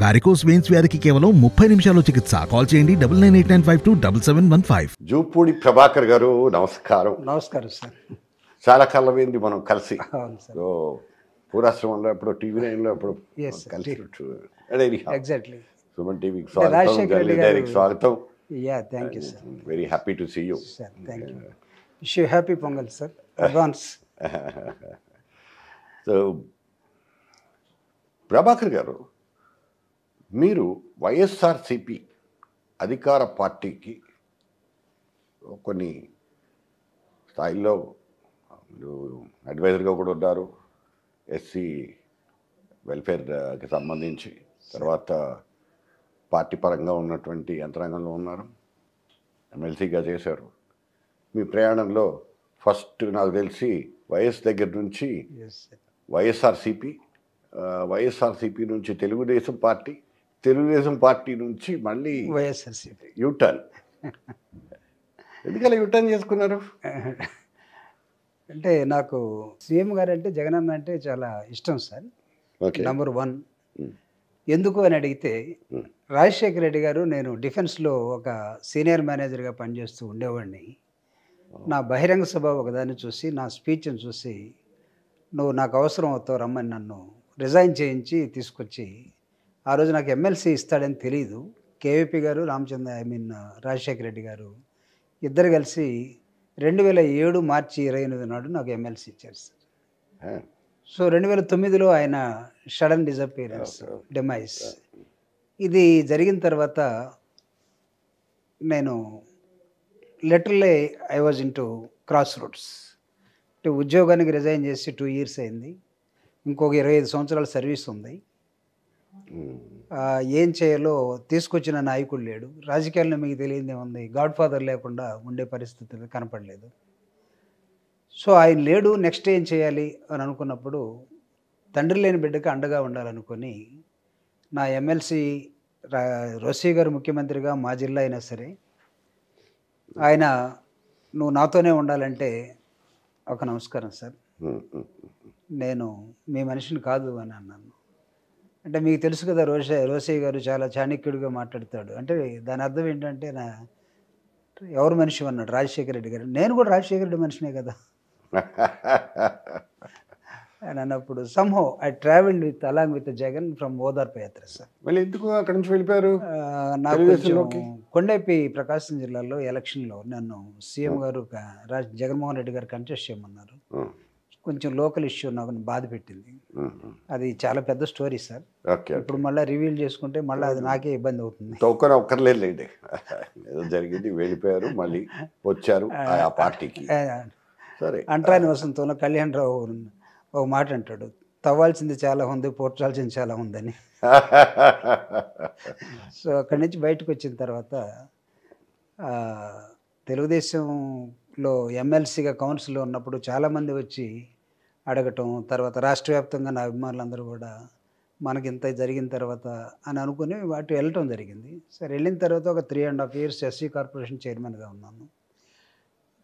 Varicose veins వ్యాధికి కేవలం ముప్పై నిమిషాల్లో చికిత్స. కాల్ చేయండి double nine eight nine five two double seven one five Jupudi Prabhakar garu నమస్కారం. నమస్కారం సార్. చాలా కాలమైంది మనం కలిసి. సో పూరాశ్రమంలో ఎప్పుడు టీవీ నైన్లో ఎప్పుడు. కలిసి ఎగ్జాక్ట్లీ సుమన్ టీవీకి స్వాగతం డైరెక్ట్ స్వాగతం. Yeah thank you sir very happy to see you sir thank you wish you happy Pongal sir advance so Prabhakar garu మీరు వైఎస్ఆర్సిపి అధికార పార్టీకి కొన్ని స్థాయిల్లో మీరు అడ్వైజర్గా కూడా ఉన్నారు. ఎస్సీ వెల్ఫేర్కి సంబంధించి తర్వాత పార్టీ పరంగా ఉన్నటువంటి యంత్రాంగంలో ఉన్నారు. ఎమ్మెల్సీగా చేశారు. మీ ప్రయాణంలో ఫస్ట్ నాకు తెలిసి వైఎస్ దగ్గర నుంచి వైఎస్ఆర్సిపి వైఎస్ఆర్సిపి నుంచి తెలుగుదేశం పార్టీ తెలుగుదేశం పార్టీ నుంచి మళ్ళీ వైఎస్ఆర్సీపీ. యూటర్న్. ఎందుకలా యూటర్న్ చేసుకున్నారు? అంటే నాకు సీఎం గారు అంటే జగనన్న అంటే చాలా ఇష్టం సార్. Number one. ఎందుకు అని అడిగితే. రాజశేఖర రెడ్డి గారు నేను డిఫెన్స్లో ఒక సీనియర్ మేనేజర్గా పనిచేస్తూ ఉండేవాడిని. నా బహిరంగ సభ ఒకదాన్ని చూసి నా స్పీచ్ని చూసి నువ్వు నాకు అవసరం అవుతావు రమ్మని నన్ను రిజైన్ చేయించి తీసుకొచ్చి ఆ రోజు నాకు ఎమ్మెల్సీ ఇస్తాడని తెలియదు కేవీపీ గారు రామచంద్ర ఐ మీన్ రాజశేఖర రెడ్డి గారు ఇద్దరు కలిసి రెండు వేల ఏడు మార్చి ఇరవై ఎనిమిది నాడు నాకు ఎమ్మెల్సీ ఇచ్చారు సార్. సో రెండు వేల తొమ్మిదిలో ఆయన సడన్ డిజపీరెన్స్ డెమైస్ ఇది జరిగిన తర్వాత నేను literally I was into crossroads అంటే ఉద్యోగానికి రిజైన్ చేసి టూ ఇయర్స్ అయింది. ఇంకొక ఇరవై ఐదు సంవత్సరాల సర్వీస్ ఉంది. ఏం చేయాలో తీసుకొచ్చిన నాయకుడు లేడు. రాజకీయాల్లో మీకు తెలియదే ఉంది గాడ్ ఫాదర్ లేకుండా ఉండే పరిస్థితి కనపడలేదు. సో ఆయన లేడు నెక్స్ట్ ఏం చేయాలి అని అనుకున్నప్పుడు తండ్రి లేని బిడ్డకి అండగా ఉండాలనుకొని నా ఎమ్మెల్సీ రోసీ గారు ముఖ్యమంత్రిగా మా జిల్లా అయినా సరే ఆయన నువ్వు నాతోనే ఉండాలంటే ఒక నమస్కారం సార్. నేను మీ మనిషిని కాదు అని అన్నాను. అంటే మీకు తెలుసు కదా రోష రోసయ్య గారు చాలా చాణక్యుడిగా మాట్లాడతాడు. అంటే దాని అర్థం ఏంటంటే నా ఎవరు మనిషి అన్నాడు? రాజశేఖర రెడ్డి గారు. నేను కూడా రాజశేఖర రెడ్డి మనిషినే కదా. అని అన్నప్పుడు Saaho I travelled with along with Jagan from Odarpu Yatra sir మళ్ళీ ఎందుకు అక్కడి నుంచి వెళ్ళిపోయారు? నాకు? కొండేపి ప్రకాశం జిల్లాలో ఎలక్షన్లో నన్ను సీఎం గారు జగన్మోహన్ రెడ్డి గారు కంటెస్ట్ చేయమన్నారు. కొంచెం లోకల్ ఇష్యూ నాకు బాధ పెట్టింది. అది చాలా పెద్ద స్టోరీ సార్. ఓకే ఇప్పుడు మళ్ళీ రివీల్ చేసుకుంటే మళ్ళీ అది నాకే ఇబ్బంది అవుతుంది. తొక్కన ఒక్కర్లేదులేండి. ఏదో జరిగింది వెళ్ళిపోయారు మళ్ళీ వచ్చారు ఆ పార్టీకి. సరే. అంట్రాని వసంతంలో కళ్యాణ్ రావు ఒక మాట అంటాడు తవ్వాల్సింది చాలా ఉంది పోర్చాల్సింది చాలా ఉందని. సో అక్కడి నుంచి బయటకు వచ్చిన తర్వాత ఆ, లో ఎమ్మెల్సీగా కౌన్సిల్ ఉన్నప్పుడు చాలామంది వచ్చి అడగటం తర్వాత రాష్ట్ర వ్యాప్తంగా నా అభిమానులందరూ కూడా మనకి ఇంత జరిగిన తర్వాత అని అనుకుని వాటి వెళ్ళటం జరిగింది. సరే వెళ్ళిన తర్వాత ఒక three and half years SC corporation చైర్మన్గా ఉన్నాను.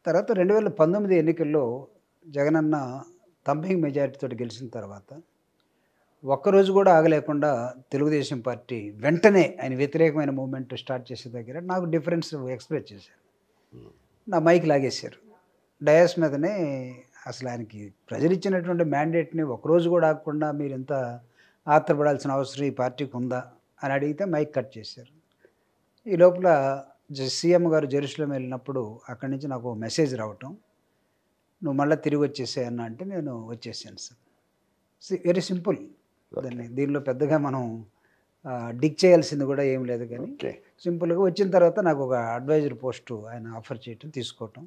తర్వాత రెండు వేల పంతొమ్మిది ఎన్నికల్లో జగనన్న తంపింగ్ మెజారిటీతో గెలిచిన తర్వాత ఒక్కరోజు కూడా ఆగలేకుండా తెలుగుదేశం పార్టీ వెంటనే ఆయన వ్యతిరేకమైన మూమెంట్ స్టార్ట్ చేసే దగ్గర నాకు డిఫరెన్స్ ఎక్స్ప్రెస్ చేశారు. Hmm. నా మైక్ లాగేశారు. డయాస్ మీదనే అసలు ఆయనకి ప్రజలు ఇచ్చినటువంటి మ్యాండేట్ని ఒకరోజు కూడా ఆగకుండా మీరు ఎంత ఆత్రపడాల్సిన అవసరం ఈ పార్టీకి ఉందా అని అడిగితే మైక్ కట్ చేశారు. ఈ లోపల సీఎం గారు జెరూసలేం వెళ్ళినప్పుడు అక్కడి నుంచి నాకు మెసేజ్ రావటం. నువ్వు మళ్ళీ తిరిగి వచ్చేసాయి అన్న అంటే నేను వచ్చేసాను సార్. Very simple. దాన్ని దీనిలో పెద్దగా మనం డిక్ చేయాల్సింది కూడా ఏం లేదు కానీ సింపుల్గా వచ్చిన తర్వాత నాకు ఒక అడ్వైజర్ పోస్టు ఆయన ఆఫర్ చేయటం తీసుకోవటం.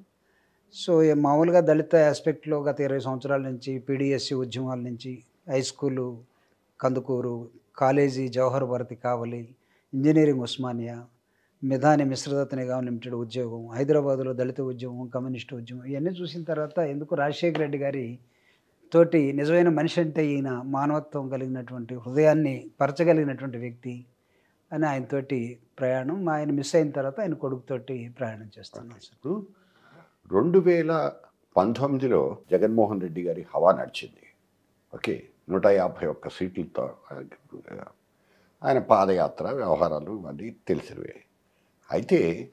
సో మామూలుగా దళిత ఆస్పెక్ట్లో గత ఇరవై సంవత్సరాల నుంచి పీడిఎస్సి ఉద్యమాల నుంచి high school Kandukur college Jawahar Bharathi Kavali engineering Osmania Midhani Mishra Dhatu Nigam limited ఉద్యోగం హైదరాబాద్లో దళిత ఉద్యమం కమ్యూనిస్ట్ ఉద్యమం ఇవన్నీ చూసిన తర్వాత ఎందుకు రాజశేఖర రెడ్డి గారి తోటి నిజమైన మనిషి అంటే ఈయన మానవత్వం కలిగినటువంటి హృదయాన్ని పరచగలిగినటువంటి వ్యక్తి అని ఆయనతోటి ప్రయాణం. మా ఆయన మిస్ అయిన తర్వాత ఆయన కొడుకుతోటి ప్రయాణం చేస్తున్నాను సార్. ఇప్పుడు రెండు వేల పంతొమ్మిదిలో జగన్మోహన్ రెడ్డి గారి హవా నడిచింది. ఓకే నూట యాభై ఒక్క సీట్లతో ఆయన పాదయాత్ర వ్యవహారాలు ఇవన్నీ తెలిసినవే. అయితే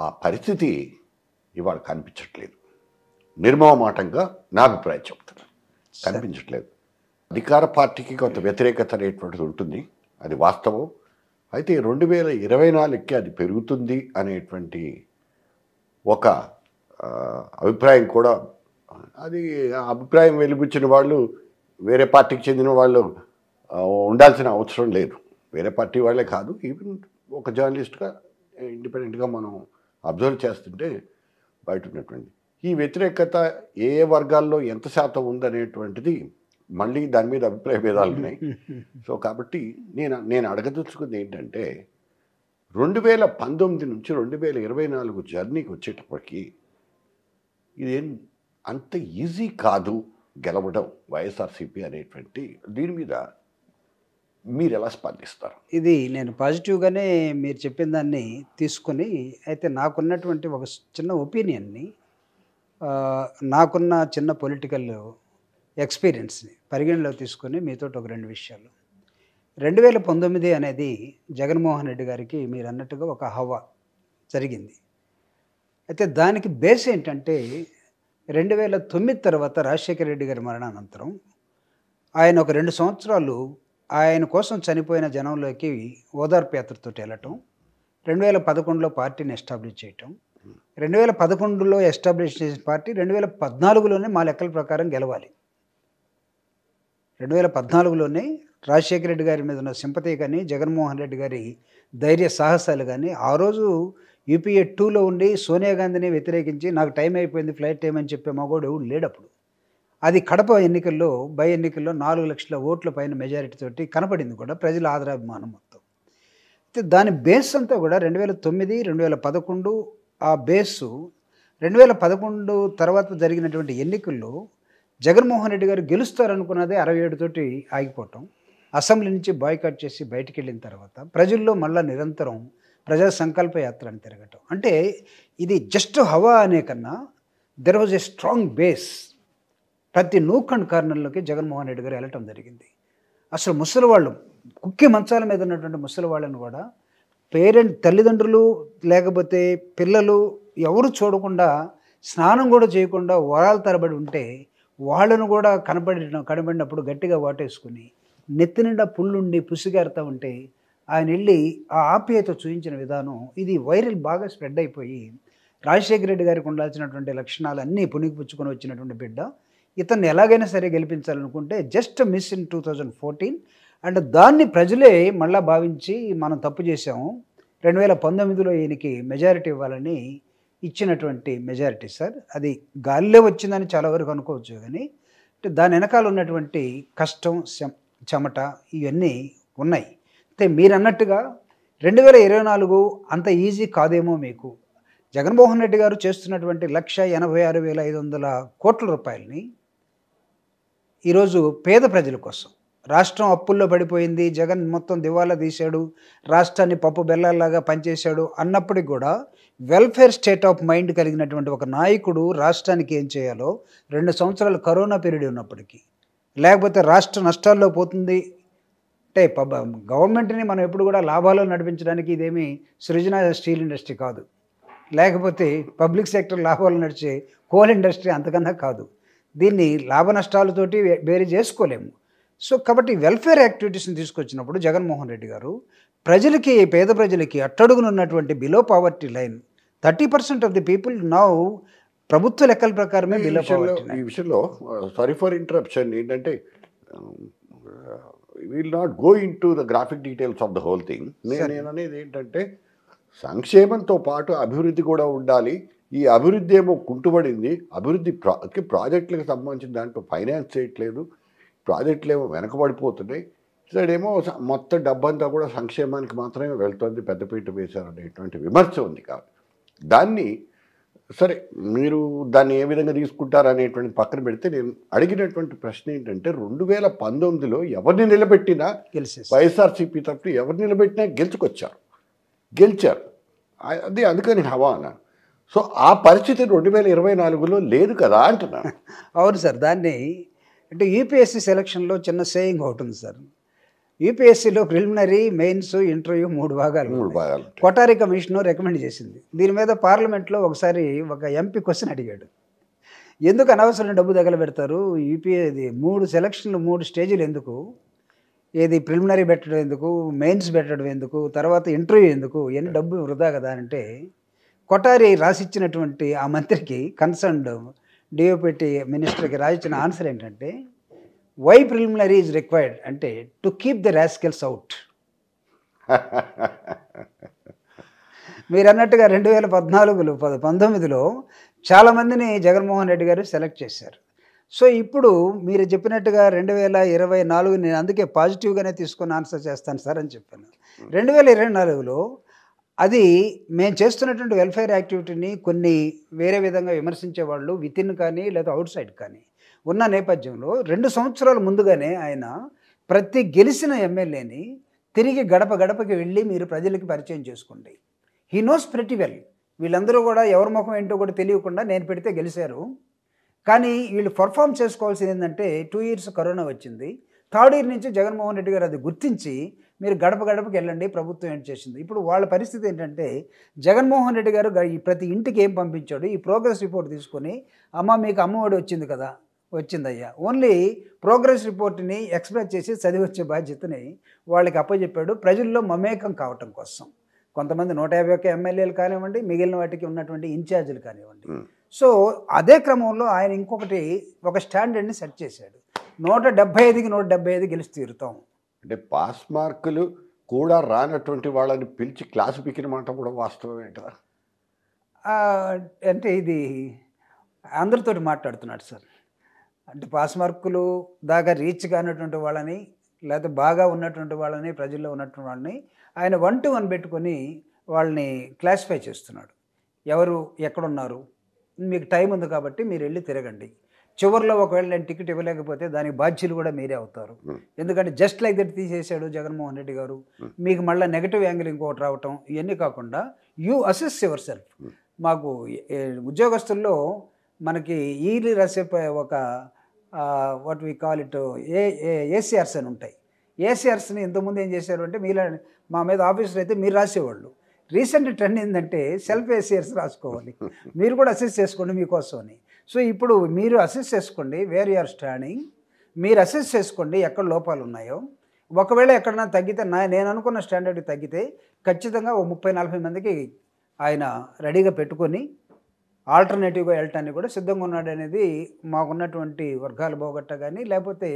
ఆ పరిస్థితి ఇవాళ కనిపించట్లేదు. నిర్మమాటంగా నా అభిప్రాయం చెప్తున్నాను కనిపించట్లేదు. అధికార పార్టీకి కొంత వ్యతిరేకత అనేటువంటిది ఉంటుంది. అది వాస్తవం. అయితే రెండు వేల ఇరవై నాలుగుకి అది పెరుగుతుంది అనేటువంటి ఒక అభిప్రాయం కూడా అది ఆ అభిప్రాయం వెలిబుచ్చిన వాళ్ళు వేరే పార్టీకి చెందిన వాళ్ళు ఉండాల్సిన అవసరం లేదు. వేరే పార్టీ వాళ్ళే కాదు. ఈవెన్ ఒక జర్నలిస్ట్గా ఇండిపెండెంట్గా మనం అబ్జర్వ్ చేస్తుంటే బయట ఉన్నటువంటి ఈ వ్యతిరేకత ఏ ఏ వర్గాల్లో ఎంత శాతం ఉందనేటువంటిది మళ్ళీ దాని మీద అభిప్రాయ భేదాలు ఉన్నాయి. సో కాబట్టి నేను నేను అడగదలుచుకుంది ఏంటంటే రెండు వేల పంతొమ్మిది నుంచి రెండు వేల ఇరవై నాలుగు జర్నీకి వచ్చేటప్పటికి ఇదేం అంత ఈజీ కాదు గెలవడం వైఎస్ఆర్సీపీ అనేటువంటి దీని మీద మీరు ఎలా స్పందిస్తారు? ఇది నేను పాజిటివ్గానే మీరు చెప్పిన దాన్ని తీసుకొని అయితే నాకున్నటువంటి ఒక చిన్న ఒపీనియన్ని నాకున్న చిన్న పొలిటికల్ ఎక్స్పీరియన్స్ని పరిగణలో తీసుకొని మీతో ఒక రెండు విషయాలు. రెండు వేల పంతొమ్మిది అనేది జగన్మోహన్ రెడ్డి గారికి మీరు అన్నట్టుగా ఒక హవా జరిగింది. అయితే దానికి బేస్ ఏంటంటే రెండు వేల తొమ్మిది తర్వాత రాజశేఖర రెడ్డి గారి మరణానంతరం ఆయన ఒక రెండు సంవత్సరాలు ఆయన కోసం చనిపోయిన జనంలోకి ఓదార్పు యాత్రతో వెళ్ళటం రెండు వేల పదకొండులో పార్టీని ఎస్టాబ్లిష్ చేయటం రెండు వేల పదకొండులో ఎస్టాబ్లిష్ చేసిన పార్టీ రెండు వేల పద్నాలుగులోనే మా లెక్కల ప్రకారం గెలవాలి. రెండు వేల పద్నాలుగులోనే రాజశేఖర రెడ్డి గారి మీద ఉన్న సింపతి కానీ జగన్మోహన్ రెడ్డి గారి ధైర్య సాహసాలు కానీ ఆ రోజు యూపీఏ టూలో ఉండి సోనియా గాంధీని వ్యతిరేకించి నాకు టైం అయిపోయింది ఫ్లైట్ టైం అని చెప్పే మగోడు ఎవడు లేడప్పుడు అది కడప ఎన్నికల్లో బై ఎన్నికల్లో నాలుగు లక్షల ఓట్ల పైన మెజారిటీ తోటి కనపడింది కూడా ప్రజల ఆదరాభిమానం మొత్తం. అయితే దాని బేస్ అంతా కూడా రెండు వేల తొమ్మిది రెండు వేల పదకొండు ఆ బేసు రెండు వేల పదకొండు తర్వాత జరిగినటువంటి ఎన్నికల్లో జగన్మోహన్ రెడ్డి గారు గెలుస్తారనుకున్నదే అరవై ఏడుతోటి ఆగిపోవటం. అసెంబ్లీ నుంచి బాయ్కాట్ చేసి బయటికి వెళ్ళిన తర్వాత ప్రజల్లో మళ్ళా నిరంతరం ప్రజా సంకల్ప యాత్ర అని తిరగటం. అంటే ఇది జస్ట్ హవా అనే కన్నా there was a strong base ప్రతి నూకండ్ అండ్ కార్నర్లోకి జగన్మోహన్ రెడ్డి గారు వెళ్ళటం జరిగింది. అసలు ముసలి వాళ్ళు కుక్కి మంచాల మీద ఉన్నటువంటి ముసలి వాళ్ళని కూడా పేరెంట్ తల్లిదండ్రులు లేకపోతే పిల్లలు ఎవరు చూడకుండా స్నానం కూడా చేయకుండా వరాల తరబడి ఉంటే వాళ్ళను కూడా కనపడిన కనబడినప్పుడు గట్టిగా వాటేసుకుని నెత్తి నిండా పుల్లుండి పుసిగారుతూ ఉంటే ఆయన వెళ్ళి ఆ ఆప్యాయత చూపించిన విధానం ఇది వైరల్ బాగా స్ప్రెడ్ అయిపోయి రాజశేఖర రెడ్డి గారికి ఉండాల్సినటువంటి లక్షణాలు అన్నీ పుణికిపుచ్చుకొని వచ్చినటువంటి బిడ్డ. ఇతన్ని ఎలాగైనా సరే గెలిపించాలనుకుంటే just miss in two thousand fourteen. And దాన్ని ప్రజలే మళ్ళా భావించి మనం తప్పు చేసాము రెండు వేల పంతొమ్మిదిలో ఈయనకి మెజారిటీ ఇవ్వాలని ఇచ్చినటువంటి మెజారిటీ సార్. అది గాలిలో వచ్చిందని చాలా వరకు అనుకోవచ్చు కానీ అంటే దాని వెనకాల ఉన్నటువంటి కష్టం చెమట ఇవన్నీ ఉన్నాయి. అయితే మీరు అన్నట్టుగా రెండు వేల ఇరవై నాలుగు అంత ఈజీ కాదేమో మీకు. జగన్మోహన్ రెడ్డి గారు చేస్తున్నటువంటి లక్ష ఎనభై ఆరు వేల ఐదు వందల కోట్ల రూపాయలని ఈరోజు పేద ప్రజల కోసం రాష్ట్రం అప్పుల్లో పడిపోయింది జగన్ మొత్తం దివాలా తీశాడు రాష్ట్రాన్ని పప్పు బెల్లాల్లాగా పనిచేశాడు అన్నప్పటికి కూడా వెల్ఫేర్ స్టేట్ ఆఫ్ మైండ్ కలిగినటువంటి ఒక నాయకుడు రాష్ట్రానికి ఏం చేయాలో రెండు సంవత్సరాలు కరోనా పీరియడ్ ఉన్నప్పటికీ. లేకపోతే రాష్ట్ర నష్టాల్లో పోతుంది. అంటే పబ్ గవర్నమెంట్ని మనం ఎప్పుడు కూడా లాభాల్లో నడిపించడానికి ఇదేమి సృజన స్టీల్ ఇండస్ట్రీ కాదు. లేకపోతే పబ్లిక్ సెక్టర్ లాభాలు నడిచే కోల్ ఇండస్ట్రీ అంతకన్నా కాదు. దీన్ని లాభ నష్టాలతోటి వేరే వేరు చేసుకోలేము. సో కాబట్టి వెల్ఫేర్ యాక్టివిటీస్ని తీసుకొచ్చినప్పుడు జగన్మోహన్ రెడ్డి గారు ప్రజలకి పేద ప్రజలకి అట్టడుగునున్నటువంటి below poverty line thirty percent of the people now ప్రభుత్వ లెక్కల ప్రకారమే బిలో పావర్టీ ఈ విషయంలో సారీ ఫర్ ఇంటరప్షన్ ఏంటంటే will not go into the graphic details of the whole thing నేను అనేది ఏంటంటే సంక్షేమంతో పాటు అభివృద్ధి కూడా ఉండాలి. ఈ అభివృద్ధి ఏమో కుంటుపడింది. అభివృద్ధి ప్రా ప్రాజెక్టులకు సంబంధించిన దాంట్లో ఫైనాన్స్ చేయట్లేదు. ప్రాజెక్టులు ఏమో వెనకబడిపోతున్నాయి. ఇక్కడేమో స- మొత్తం డబ్బంతా కూడా సంక్షేమానికి మాత్రమే వెళ్తుంది. పెద్దపీట వేశారు అనేటువంటి విమర్శ ఉంది కాబట్టి. దాన్ని సరే మీరు దాన్ని ఏ విధంగా తీసుకుంటారు అనేటువంటి పక్కన పెడితే నేను అడిగినటువంటి ప్రశ్న ఏంటంటే రెండు వేల పంతొమ్మిదిలో ఎవరిని నిలబెట్టినా వైఎస్ఆర్సీపీ తరఫున ఎవరిని నిలబెట్టినా గెలుచుకొచ్చారు. గెలిచారు. అది అందుకని హవా అన్నాను. సో ఆ పరిస్థితి రెండు వేల ఇరవై నాలుగులో లేదు కదా అంటున్నాను. అవును సార్ దాన్ని అంటే యూపీఎస్సీ సెలక్షన్లో చిన్న సేయింగ్ ఒకటి ఉంది సార్. యూపీఎస్సీలో ప్రిలిమినరీ మెయిన్స్ ఇంటర్వ్యూ మూడు భాగాలు మూడు. భాగాలు. కొటారి కమిషన్ రికమెండ్ చేసింది. దీని మీద పార్లమెంట్లో ఒకసారి ఒక ఎంపీ క్వశ్చన్ అడిగాడు. ఎందుకు అనవసరం డబ్బు తగలబెడతారు? యూపీఏ ఇది మూడు సెలక్షన్లు మూడు స్టేజీలు ఎందుకు? ఏది ప్రిలిమినరీ పెట్టడం ఎందుకు? మెయిన్స్ పెట్టడం ఎందుకు? తర్వాత ఇంటర్వ్యూ ఎందుకు? ఎన్ని డబ్బు వృధా కదా అంటే కొటారి రాసిచ్చినటువంటి ఆ మంత్రికి కన్సర్న్డ్ డిఓపిటి మినిస్టర్కి రాసిచ్చిన ఆన్సర్ ఏంటంటే వై ప్రిలిమినరీ ఈజ్ రిక్వైర్డ్ అంటే to keep the rascals out మీరు అన్నట్టుగా రెండు వేల పద్నాలుగులో పద పంతొమ్మిదిలో చాలామందిని జగన్మోహన్ రెడ్డి గారు సెలెక్ట్ చేశారు. సో ఇప్పుడు మీరు చెప్పినట్టుగా రెండు వేల ఇరవై నాలుగు నేను అందుకే పాజిటివ్గానే తీసుకొని ఆన్సర్ చేస్తాను సార్ అని చెప్పాను. రెండు వేల ఇరవై నాలుగులో అది మేము చేస్తున్నటువంటి వెల్ఫేర్ యాక్టివిటీని కొన్ని వేరే విధంగా విమర్శించే వాళ్ళు వితిన్ కానీ లేదా అవుట్ సైడ్ కానీ ఉన్న నేపథ్యంలో రెండు సంవత్సరాల ముందుగానే ఆయన ప్రతి గెలిచిన ఎమ్మెల్యేని తిరిగి గడప గడపకి వెళ్ళి మీరు ప్రజలకి పరిచయం చేసుకోండి. హీ నోస్ ప్రెటీ వెల్ వీళ్ళందరూ కూడా ఎవరి ముఖం ఏంటో కూడా తెలియకుండా నేను పెడితే గెలిచారు. కానీ వీళ్ళు పర్ఫామ్ చేసుకోవాల్సింది ఏంటంటే టూ ఇయర్స్ కరోనా వచ్చింది. థర్డ్ ఇయర్ నుంచి జగన్మోహన్ రెడ్డి గారు అది గుర్తించి మీరు గడప గడపకి వెళ్ళండి. ప్రభుత్వం ఏం చేసింది? ఇప్పుడు వాళ్ళ పరిస్థితి ఏంటంటే జగన్మోహన్ రెడ్డి గారు ప్రతి ఇంటికి ఏం పంపించాడు? ఈ ప్రోగ్రెస్ రిపోర్ట్ తీసుకొని అమ్మ మీకు అమ్మఒడి వచ్చింది కదా వచ్చిందయ్యా. ఓన్లీ ప్రోగ్రెస్ రిపోర్ట్ని ఎక్స్ప్రెస్ చేసి చదివచ్చే బాధ్యతని వాళ్ళకి అప్పచెప్పాడు ప్రజల్లో మమేకం కావటం కోసం. కొంతమంది నూట యాభై ఒక్క ఎమ్మెల్యేలు కానివ్వండి మిగిలిన వాటికి ఉన్నటువంటి ఇన్ఛార్జీలు కానివ్వండి. సో అదే క్రమంలో ఆయన ఇంకొకటి ఒక స్టాండర్డ్ని సెట్ చేశాడు. నూట డెబ్బై ఐదుకి నూట డెబ్బై ఐదు గెలిచి తీరుతాం. అంటే పాస్ మార్కులు కూడా రానటువంటి వాళ్ళని పిలిచి క్లాసు పిక్కిన మాట కూడా వాస్తవం కదా అంటే ఇది అందరితోటి మాట్లాడుతున్నాడు సార్. అంటే పాస్ మార్కులు దాకా రీచ్ కానటువంటి వాళ్ళని లేకపోతే బాగా ఉన్నటువంటి వాళ్ళని ప్రజల్లో ఉన్నటువంటి వాళ్ళని ఆయన వన్ టు వన్ పెట్టుకొని వాళ్ళని క్లాసిఫై చేస్తున్నాడు. ఎవరు ఎక్కడున్నారు? మీకు టైం ఉంది కాబట్టి మీరు వెళ్ళి తిరగండి. చివరిలో ఒకవేళ నేను టికెట్ ఇవ్వలేకపోతే దానికి బాధ్యులు కూడా మీరే అవుతారు. ఎందుకంటే జస్ట్ లైక్ దట్ తీసేశాడు జగన్మోహన్ రెడ్డి గారు. మీకు మళ్ళీ నెగటివ్ యాంగిల్ ఇంకోటి రావటం ఇవన్నీ కాకుండా యూ అసెస్ యువర్ సెల్ఫ్. మాకు ఉద్యోగస్తుల్లో మనకి ఈలు రాసే ఒక what we call it a ACRs అని ఉంటాయి. ఏసీఆర్స్ని ఇంతకుముందు ఏం చేశారు అంటే మీలా మా మీద ఆఫీసర్ అయితే మీరు రాసేవాళ్ళు. రీసెంట్ ట్రెండ్ ఏంటంటే సెల్ఫ్ ఏసీఆర్స్ రాసుకోవాలి. మీరు కూడా అసెస్ చేసుకోండి మీకోసం అని. సో ఇప్పుడు మీరు అసెస్ చేసుకోండి వేర్ ఆర్ స్టాండింగ్ మీరు అసెస్ చేసుకోండి ఎక్కడ లోపాలు ఉన్నాయో. ఒకవేళ ఎక్కడన్నా తగ్గితే నా నేను అనుకున్న స్టాండర్డ్ తగ్గితే ఖచ్చితంగా ఓ ముప్పై నలభై మందికి ఆయన రెడీగా పెట్టుకొని ఆల్టర్నేటివ్గా వెళ్ళటానికి కూడా సిద్ధంగా ఉన్నాడు అనేది మాకున్నటువంటి వర్గాలు పోగొట్ట కానీ లేకపోతే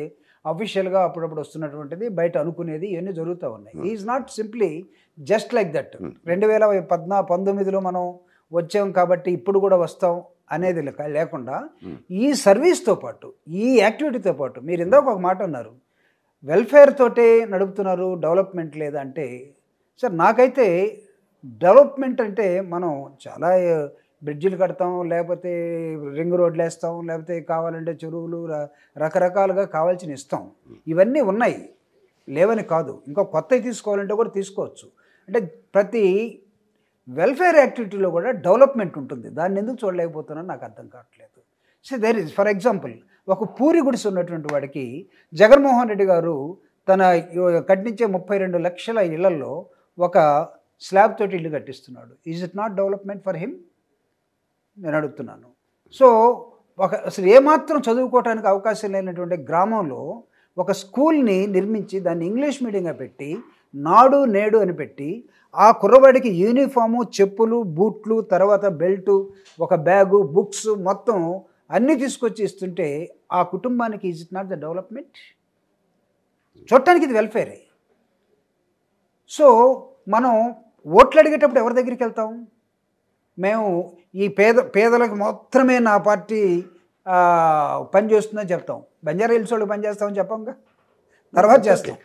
అఫీషియల్గా అప్పుడప్పుడు వస్తున్నటువంటిది బయట అనుకునేది ఇవన్నీ జరుగుతూ ఉన్నాయి. Is not simply just like that రెండు వేల పద్నా పంతొమ్మిదిలో మనం వచ్చాం కాబట్టి ఇప్పుడు కూడా వస్తాం. అనేది లేక- లేకుండా. ఈ సర్వీస్తో పాటు ఈ యాక్టివిటీతో పాటు మీరు ఇందాక ఒక మాట అన్నారు వెల్ఫేర్ తోటే నడుపుతున్నారు డెవలప్మెంట్ లేదా అంటే సార్ నాకైతే డెవలప్మెంట్ అంటే మనం చాలా బ్రిడ్జిలు కడతాం లేకపోతే రింగ్ రోడ్లు వేస్తాం లేకపోతే కావాలంటే చెరువులు రకరకాలుగా కావాల్సిన ఇస్తాం. ఇవన్నీ ఉన్నాయి. లేవని కాదు. ఇంకా కొత్తవి తీసుకోవాలంటే కూడా తీసుకోవచ్చు. అంటే ప్రతి వెల్ఫేర్ యాక్టివిటీలో కూడా డెవలప్మెంట్ ఉంటుంది. దాన్ని ఎందుకు చూడలేకపోతున్నా నాకు అర్థం కావట్లేదు. So there is for example ఒక పూరి గుడిసి ఉన్నటువంటి వాడికి జగన్మోహన్ రెడ్డి గారు తన కట్టించే ముప్పై రెండు లక్షల ఇళ్ళలో ఒక స్లాబ్ తోటి ఇల్లు కట్టిస్తున్నాడు. Is it not development for him నేను అడుగుతున్నాను. సో ఒక అసలు ఏమాత్రం చదువుకోవడానికి అవకాశం లేనటువంటి గ్రామంలో ఒక స్కూల్ని నిర్మించి దాన్ని ఇంగ్లీష్ మీడియంగా పెట్టి నాడు నేడు అని పెట్టి ఆ కుర్రవాడికి యూనిఫాము చెప్పులు బూట్లు తర్వాత బెల్టు ఒక బ్యాగు బుక్స్ మొత్తం అన్నీ తీసుకొచ్చి ఇస్తుంటే ఆ కుటుంబానికి is it not the development చూడటానికి ఇది వెల్ఫేరే సో మనం ఓట్లు అడిగేటప్పుడు ఎవరి దగ్గరికి వెళ్తాం? మేము ఈ పేద పేదలకు మాత్రమే నా పార్టీ ఆ, పని చేస్తుందని చెప్తాం. బంజారా హిల్స్ వాళ్ళకి పని చేస్తామని చెప్పంగా? తర్వాత చేస్తాం.